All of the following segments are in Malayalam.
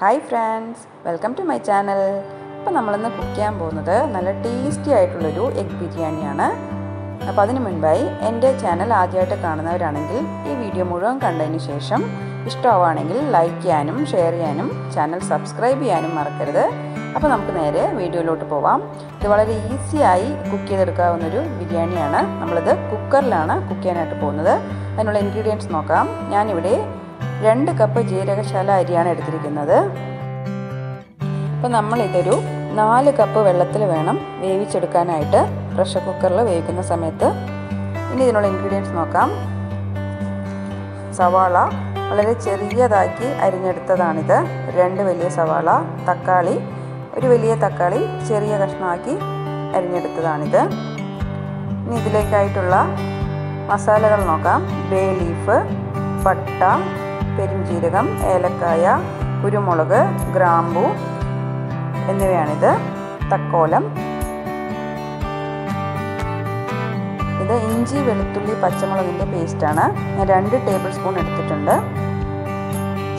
Hi friends welcome to my channel. അപ്പോൾ നമ്മളിന്ന് കുക്ക് ചെയ്യാൻ പോകുന്നത് നല്ല ടേസ്റ്റി ആയിട്ടുള്ളൊരു എഗ് ബിരിയാണിയാണ്. അപ്പോൾ അതിന് മുൻപായി എന്റെ ചാനൽ ആദ്യമായിട്ട് കാണുന്നവരാണെങ്കിൽ ഈ വീഡിയോ മുഴുവൻ കണ്ടതിന് ശേഷം ഇഷ്ടമാവുകയാണെങ്കിൽ ലൈക്ക് ചെയ്യാനും ഷെയർ ചെയ്യാനും ചാനൽ സബ്സ്ക്രൈബ് ചെയ്യാനും മറക്കരുത്. അപ്പോൾ നമുക്ക് നേരെ വീഡിയോയിലോട്ട് പോവാം. ഇത് വളരെ ഈസിയായി കുക്ക് ചെയ്തെടുക്കാവുന്നൊരു ബിരിയാണിയാണ്. നമ്മളിത് കുക്കറിലാണ് കുക്ക് ചെയ്യാനായിട്ട് പോകുന്നത്. അതിനുള്ള ഇൻഗ്രീഡിയൻസ് നോക്കാം. ഞാനിവിടെ രണ്ട് കപ്പ് ജീരകശാല അരിയാണ് എടുത്തിരിക്കുന്നത്. അപ്പോൾ നമ്മളിതൊരു നാല് കപ്പ് വെള്ളത്തിൽ വേണം വേവിച്ചെടുക്കാനായിട്ട്. പ്രഷർ കുക്കറിൽ വേവിക്കുന്ന സമയത്ത് ഇനി ഇതിനുള്ള ഇൻഗ്രീഡിയൻസ് നോക്കാം. സവാള വളരെ ചെറിയതാക്കി അരിഞ്ഞെടുത്തതാണിത്. രണ്ട് വലിയ സവാള തക്കാളി ഒരു വലിയ തക്കാളി ചെറിയ കഷ്ണമാക്കി അരിഞ്ഞെടുത്തതാണിത്. ഇനി ഇതിലേക്കായിട്ടുള്ള മസാലകൾ നോക്കാം. ബേ ലീഫ് പട്ട പെരിഞ്ചീരകം ഏലക്കായ കുരുമുളക് ഗ്രാമ്പു എന്നിവയാണിത്. തക്കോലം. ഇത് ഇഞ്ചി വെളുത്തുള്ളി പച്ചമുളകിന്റെ പേസ്റ്റാണ് ഞാൻ രണ്ട് ടേബിൾ സ്പൂൺ എടുത്തിട്ടുണ്ട്.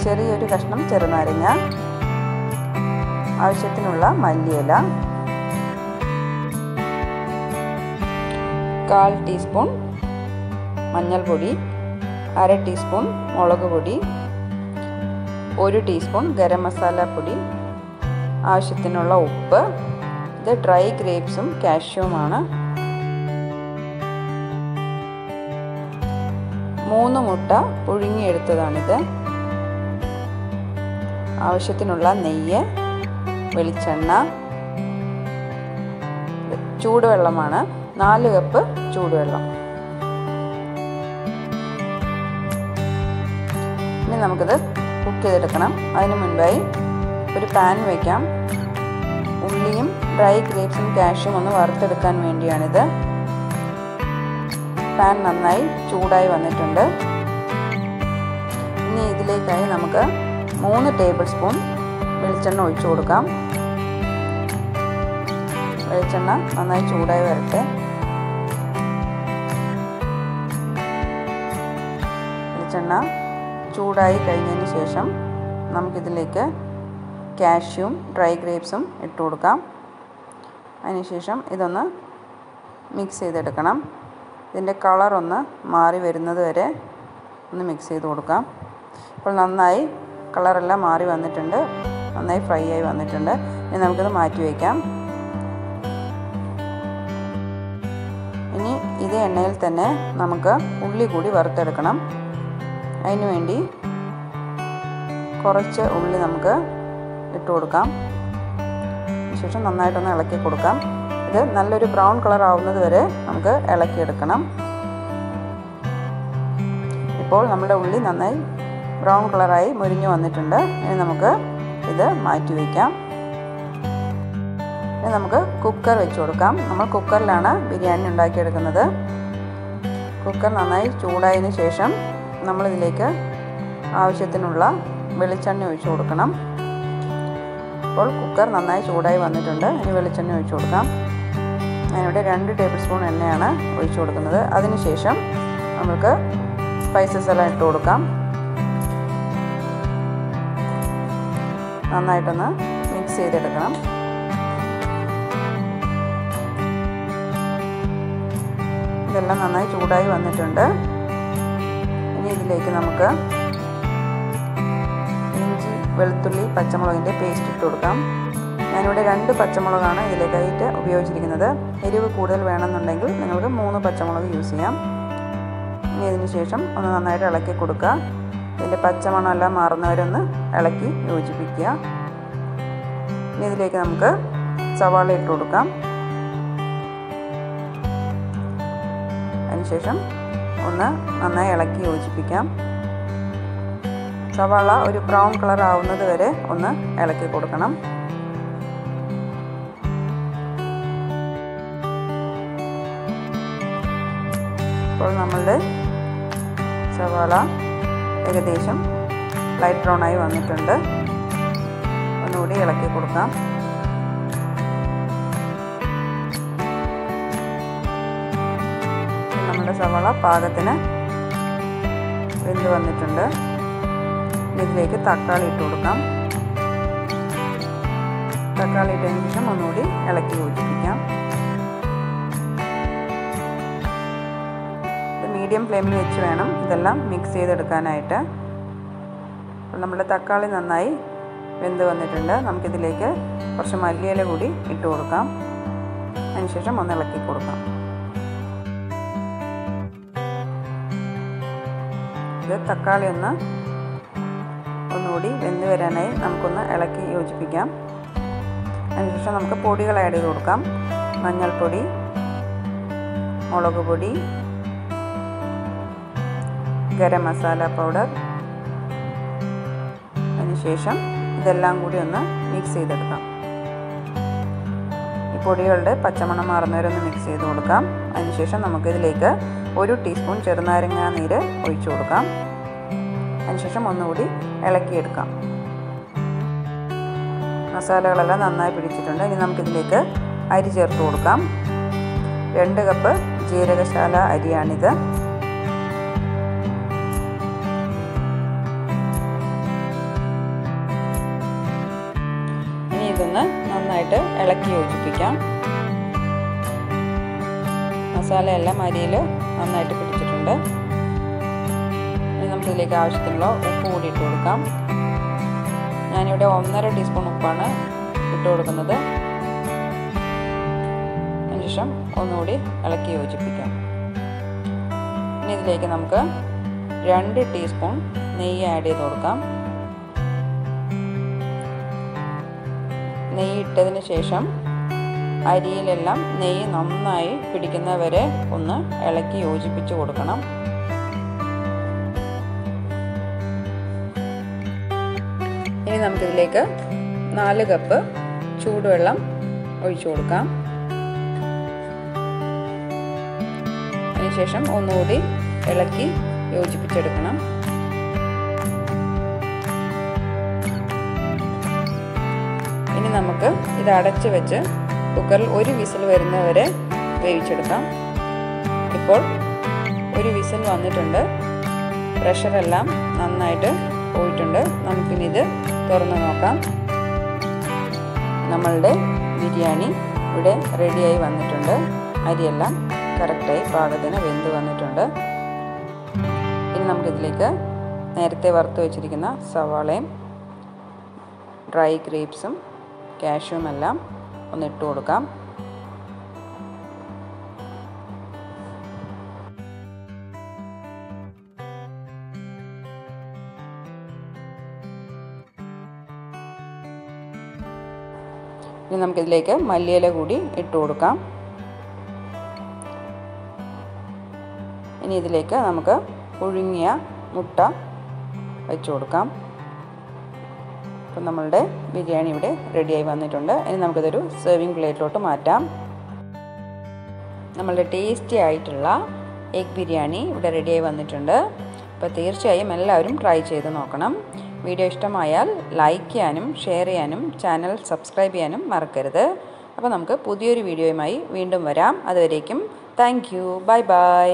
ചെറിയൊരു കഷ്ണം ചെറുനാരങ്ങ. ആവശ്യത്തിനുള്ള മല്ലിയില. കാൽ ടീസ്പൂൺ മഞ്ഞൾപ്പൊടി. അര ടീസ്പൂൺ മുളക് പൊടി ഒരു ടീസ്പൂൺ ഗരം മസാല പൊടി ആവശ്യത്തിനുള്ള ഉപ്പ് ഇത് ഡ്രൈ ഗ്രേപ്സും കാഷ്യൂമാണ് മൂന്ന് മുട്ട പുഴുങ്ങിയെടുത്തതാണിത്. ആവശ്യത്തിനുള്ള നെയ്യ് വെളിച്ചെണ്ണ ചൂടുവെള്ളമാണ്. നാല് കപ്പ് ചൂടുവെള്ളം. ഇനി നമുക്കിത് കുക്ക് ചെയ്തെടുക്കണം. അതിന് മുൻപായി ഒരു പാൻ വയ്ക്കാം ഉള്ളിയും ഡ്രൈ ഗ്രേപ്സും കാഷ്യും ഒന്ന് വറുത്തെടുക്കാൻ വേണ്ടിയാണിത്. പാൻ നന്നായി ചൂടായി വന്നിട്ടുണ്ട്. ഇനി ഇതിലേക്കായി നമുക്ക് മൂന്ന് ടേബിൾ സ്പൂൺ വെളിച്ചെണ്ണ ഒഴിച്ചു കൊടുക്കാം. വെളിച്ചെണ്ണ നന്നായി ചൂടായി വരട്ടെ. വെളിച്ചെണ്ണ ചൂടായി കഴിഞ്ഞതിന് ശേഷം നമുക്കിതിലേക്ക് കാഷ്യൂം ഡ്രൈ ഗ്രേപ്സും ഇട്ട് കൊടുക്കാം. അതിനുശേഷം ഇതൊന്ന് മിക്സ് ചെയ്തെടുക്കണം. ഇതിന്റെ കളറൊന്ന് മാറി വരുന്നത് വരെ ഒന്ന് മിക്സ് ചെയ്ത് കൊടുക്കാം. അപ്പോൾ നന്നായി കളറെല്ലാം മാറി വന്നിട്ടുണ്ട്. നന്നായി ഫ്രൈ ആയി വന്നിട്ടുണ്ട്. ഇനി നമുക്കിത് മാറ്റി വയ്ക്കാം. ഇനി ഇതേ എണ്ണയിൽ തന്നെ നമുക്ക് ഉള്ളി കൂടി വറുത്തെടുക്കണം. അതിന് വേണ്ടി കുറച്ച് ഉള്ളി നമുക്ക് ഇട്ട് കൊടുക്കാം. ശേഷം നന്നായിട്ടൊന്ന് ഇളക്കി കൊടുക്കാം. ഇത് നല്ലൊരു ബ്രൗൺ കളർ ആവുന്നത് വരെ നമുക്ക് ഇളക്കിയെടുക്കണം. ഇപ്പോൾ നമ്മുടെ ഉള്ളി നന്നായി ബ്രൗൺ കളറായി മുരിഞ്ഞു വന്നിട്ടുണ്ട്. ഇനി നമുക്ക് ഇത് മാറ്റി വയ്ക്കാം. ഇനി നമുക്ക് കുക്കർ വെച്ച് കൊടുക്കാം. നമ്മൾ കുക്കറിലാണ് ബിരിയാണി ഉണ്ടാക്കിയെടുക്കുന്നത്. കുക്കർ നന്നായി ചൂടായതിനു ശേഷം നമ്മളിതിലേക്ക് ആവശ്യത്തിനുള്ള വെളിച്ചെണ്ണ ഒഴിച്ച് കൊടുക്കണം. ഇപ്പോൾ കുക്കർ നന്നായി ചൂടായി വന്നിട്ടുണ്ട്. ഇനി വെളിച്ചെണ്ണ ഒഴിച്ചു കൊടുക്കാം. ഞാനിവിടെ രണ്ട് ടേബിൾ സ്പൂൺ എണ്ണയാണ് ഒഴിച്ചു കൊടുക്കുന്നത്. അതിനുശേഷം നമുക്ക് സ്പൈസസ് എല്ലാം ഇട്ട് കൊടുക്കാം. നന്നായിട്ടൊന്ന് മിക്സ് ചെയ്തെടുക്കണം. ഇതെല്ലാം നന്നായി ചൂടായി വന്നിട്ടുണ്ട്. ഇതിലേക്ക് നമുക്ക് ഇഞ്ചി വെളുത്തുള്ളി പച്ചമുളകിന്റെ പേസ്റ്റ് ഇട്ട് കൊടുക്കാം. ഞാനിവിടെ രണ്ട് പച്ചമുളകാണ് ഇതിലേക്കായിട്ട് ഉപയോഗിച്ചിരിക്കുന്നത്. എരിവ് കൂടുതൽ വേണമെന്നുണ്ടെങ്കിൽ നിങ്ങൾക്ക് മൂന്ന് പച്ചമുളക് യൂസ് ചെയ്യാം. ഇനി ഇതിന് ശേഷം ഒന്ന് നന്നായിട്ട് ഇളക്കി കൊടുക്കുക. ഇതിന്റെ പച്ചമണമെല്ലാം മാറുന്നവരൊന്ന് ഇളക്കി യോജിപ്പിക്കുക. ഇനി ഇതിലേക്ക് നമുക്ക് സവാള ഇട്ട് കൊടുക്കാം. അതിനുശേഷം ഒന്ന് നന്നായി ഇളക്കി യോജിപ്പിക്കാം. സവാള ഒരു ബ്രൗൺ കളർ ആവുന്നത് വരെ ഒന്ന് ഇളക്കി കൊടുക്കണം. ഇപ്പോൾ നമ്മളുടെ സവാള ഏകദേശം ലൈറ്റ് ബ്രൗൺ ആയി വന്നിട്ടുണ്ട്. ഒന്നുകൂടി ഇളക്കി കൊടുക്കാം. സവാള പാകത്തിന് വെന്ത് വന്നിട്ടുണ്ട്. ഇതിലേക്ക് തക്കാളി ഇട്ട് കൊടുക്കാം. തക്കാളി ഇട്ടതിന് ശേഷം ഒന്നുകൂടി ഇളക്കി യോജിപ്പിക്കാം. മീഡിയം ഫ്ലെയിമിൽ വെച്ച് വേണം ഇതെല്ലാം മിക്സ് ചെയ്തെടുക്കാനായിട്ട്. നമ്മുടെ തക്കാളി നന്നായി വെന്ത് വന്നിട്ടുണ്ട്. നമുക്കിതിലേക്ക് കുറച്ച് മല്ലിയില കൂടി ഇട്ട് കൊടുക്കാം. അതിനുശേഷം ഒന്ന് ഇളക്കി കൊടുക്കാം. ഇത് തക്കാളി ഒന്ന് ഒന്നുകൂടി വെന്ത് വരാനായി നമുക്കൊന്ന് ഇളക്കി യോജിപ്പിക്കാം. അതിനുശേഷം നമുക്ക് പൊടികൾ ആഡ് ചെയ്ത് കൊടുക്കാം. മഞ്ഞൾപ്പൊടി മുളക് പൊടി ഗരം മസാല പൗഡർ അതിനുശേഷം ഇതെല്ലാം കൂടി ഒന്ന് മിക്സ് ചെയ്തെടുക്കാം. ഈ പൊടികളുടെ പച്ചമണം മാറുന്നവരൊന്ന് മിക്സ് ചെയ്ത് കൊടുക്കാം. അതിനുശേഷം നമുക്കിതിലേക്ക് ഒരു ടീസ്പൂൺ ചെറുനാരങ്ങ നീര് ഒഴിച്ചു കൊടുക്കാം. അതിനുശേഷം ഒന്നുകൂടി ഇളക്കിയെടുക്കാം. മസാലകളെല്ലാം നന്നായി പിടിച്ചിട്ടുണ്ട്. ഇനി നമുക്കിതിലേക്ക് അരി ചേർത്ത് കൊടുക്കാം. രണ്ട് കപ്പ് ജീരകശാല അരിയാണിത്. ഇനി ഇതൊന്ന് നന്നായിട്ട് ഇളക്കി യോജിപ്പിക്കാം. മസാലയെല്ലാം അരിയിൽ നന്നായിട്ട് പിടിച്ചിട്ടുണ്ട്. ഇനി നമുക്കിതിലേക്ക് ആവശ്യത്തിനുള്ള ഉപ്പ് കൂടി ഇട്ട് കൊടുക്കാം. ഞാനിവിടെ ഒന്നര ടീസ്പൂൺ ഉപ്പാണ് ഇട്ട് കൊടുക്കുന്നത്. അതിനുശേഷം ഒന്നുകൂടി ഇളക്കി യോജിപ്പിക്കാം. ഇനി ഇതിലേക്ക് നമുക്ക് രണ്ട് ടീസ്പൂൺ നെയ്യ് ആഡ് ചെയ്ത് കൊടുക്കാം. നെയ്യ് ഇട്ടതിന് ശേഷം അരിയിലെല്ലാം നെയ്യ് നന്നായി പിടിക്കുന്നവരെ ഒന്ന് ഇളക്കി യോജിപ്പിച്ച് കൊടുക്കണം. ഇനി നമുക്കിതിലേക്ക് നാല് കപ്പ് ചൂടുവെള്ളം ഒഴിച്ചു കൊടുക്കാം. അതിനുശേഷം ഒന്നുകൂടി ഇളക്കി യോജിപ്പിച്ചെടുക്കണം. ഇനി നമുക്ക് ഇത് അടച്ചു വെച്ച് കുക്കറിൽ ഒരു വിസിൽ വരുന്നവരെ വേവിച്ചെടുക്കാം. ഇപ്പോൾ ഒരു വിസിൽ വന്നിട്ടുണ്ട്. പ്രഷറെല്ലാം നന്നായിട്ട് പോയിട്ടുണ്ട്. നമുക്കിനി ഇത് തുറന്ന് നോക്കാം. നമ്മളുടെ ബിരിയാണി ഇവിടെ റെഡിയായി വന്നിട്ടുണ്ട്. അരിയെല്ലാം കറക്റ്റായി പാകത്തിന് വെന്ത് വന്നിട്ടുണ്ട്. ഇനി നമുക്കിതിലേക്ക് നേരത്തെ വറുത്ത് വെച്ചിരിക്കുന്ന സവാളയും ഡ്രൈ ഗ്രേപ്സും കാഷ്യൂം എല്ലാം ഒന്ന് ഇട്ട് കൊടുക്കാം. ഇനി നമുക്കിതിലേക്ക് മല്ലിയില കൂടി ഇട്ട് കൊടുക്കാം. ഇനി ഇതിലേക്ക് നമുക്ക് പുഴുങ്ങിയ മുട്ട വെച്ച് കൊടുക്കാം. അപ്പം നമ്മളുടെ ബിരിയാണി ഇവിടെ റെഡിയായി വന്നിട്ടുണ്ട്. ഇനി നമുക്കിതൊരു സെർവിങ് പ്ലേറ്റിലോട്ട് മാറ്റാം. നമ്മളുടെ ടേസ്റ്റി ആയിട്ടുള്ള എഗ് ബിരിയാണി ഇവിടെ റെഡിയായി വന്നിട്ടുണ്ട്. അപ്പോൾ തീർച്ചയായും എല്ലാവരും ട്രൈ ചെയ്ത് നോക്കണം. വീഡിയോ ഇഷ്ടമായാൽ ലൈക്ക് ചെയ്യാനും ഷെയർ ചെയ്യാനും ചാനൽ സബ്സ്ക്രൈബ് ചെയ്യാനും മറക്കരുത്. അപ്പോൾ നമുക്ക് പുതിയൊരു വീഡിയോയുമായി വീണ്ടും വരാം. അതുവരേക്കും താങ്ക് യു ബൈ ബൈ